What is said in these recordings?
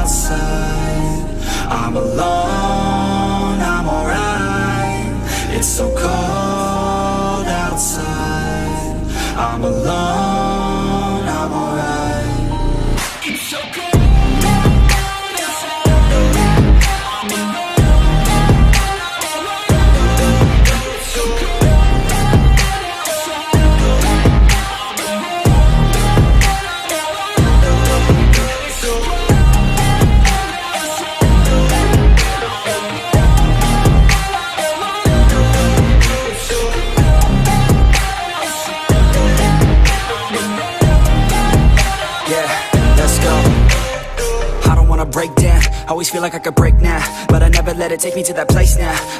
outside. I'm alone, feel like I could break now, but I never let it take me to that place now.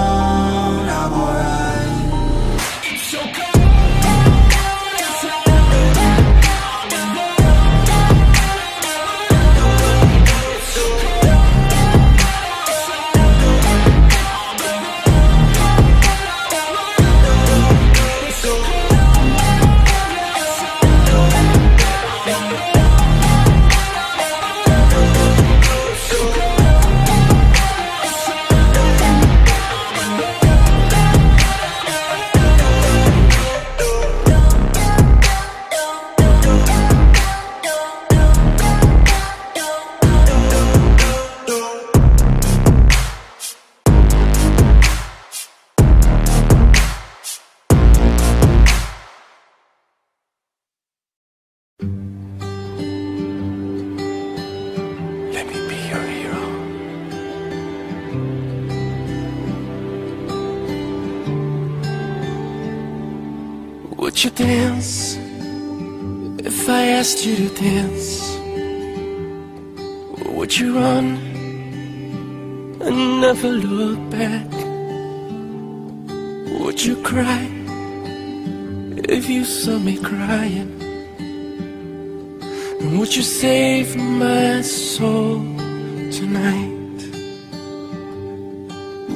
Would you dance if I asked you to dance? Would you run and never look back? Would you cry if you saw me crying? Would you save my soul tonight?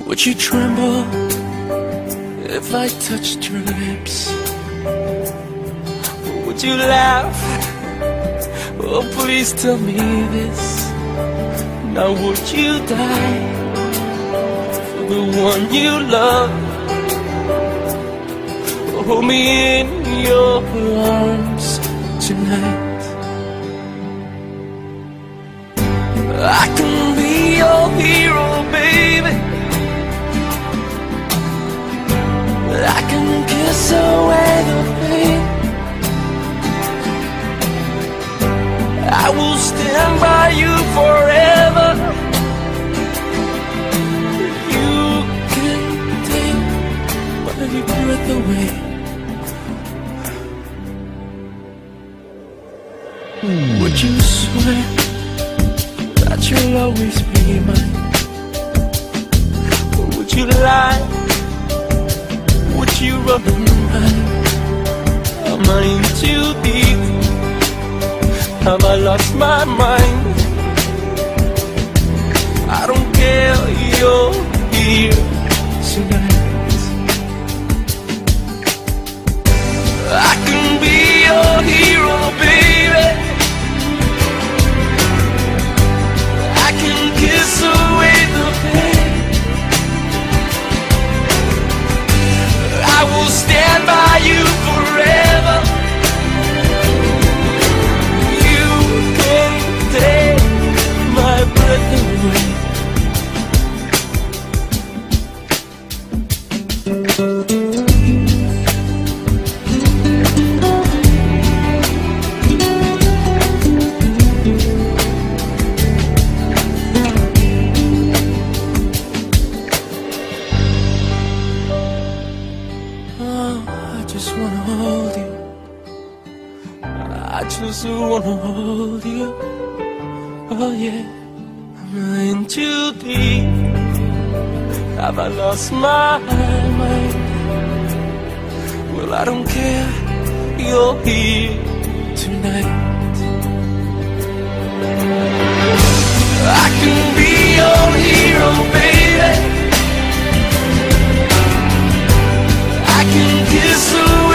Would you tremble if I touched your lips? Would you laugh? Oh, please tell me this. Now, would you die for the one you love? Hold me in your arms tonight. I can be your hero, baby. I can kiss away the pain. I will stand by you forever. You can take my breath away. Would you swear? that you'll always be mine? Or would you lie? Would you run and hide? Am I in too deep? Have I lost my mind? I don't care, you're here tonight. I can I wanna hold you. Oh yeah, I'm in too deep. Have I lost my mind? Well, I don't care. You're here tonight. I can be your hero, baby. I can kiss away.